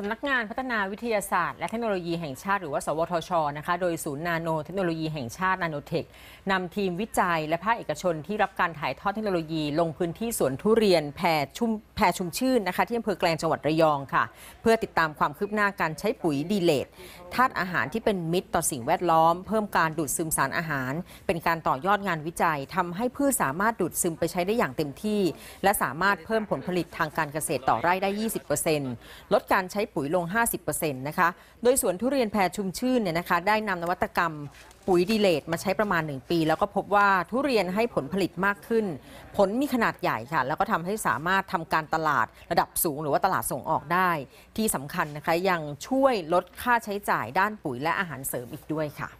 สำนักงานพัฒนาวิทยาศาสตร์และเทคโนโลยีแห่งชาติหรือว่า สวทช นะคะ โดยศูนย์นาโนเทคโนโลยีแห่งชาตินาโนเทคนำทีมวิจัยและภาคเอกชนที่รับการถ่ายทอดเทคโนโลยี ลงพื้นที่สวนทุเรียนแพรชุมแพรชุมชื่นนะคะที่อำเภอแกลงจังหวัดระยองค่ะ เพื่อติดตามความคืบหน้าการใช้ปุ๋ยดีเลตธาตุอาหารที่เป็นมิตรต่อสิ่งแวดล้อม เพิ่มการดูดซึมสารอาหาร เป็นการต่อยอดงานวิจัยทำให้พืชสามารถดูดซึมไปใช้ได้อย่างเต็มที่ และสามารถเพิ่มผลผลิตทางการเกษตรต่อไร่ได้ 20%ลดการใช้ปุ๋ยลง 50%นะคะ โดยสวนทุเรียนแพรชุมชื่นเนี่ยนะคะได้นำนวัตกรรมปุ๋ยดีเลตมาใช้ประมาณ 1 ปี แล้วก็พบว่าทุเรียนให้ผลผลิตมากขึ้น ผลมีขนาดใหญ่ค่ะ แล้วก็ทำให้สามารถทำการตลาดระดับสูง หรือว่าตลาดส่งออกได้ ที่สำคัญนะคะยังช่วยลดค่าใช้จ่ายด้านปุ๋ยและอาหารเสริมอีกด้วยค่ะ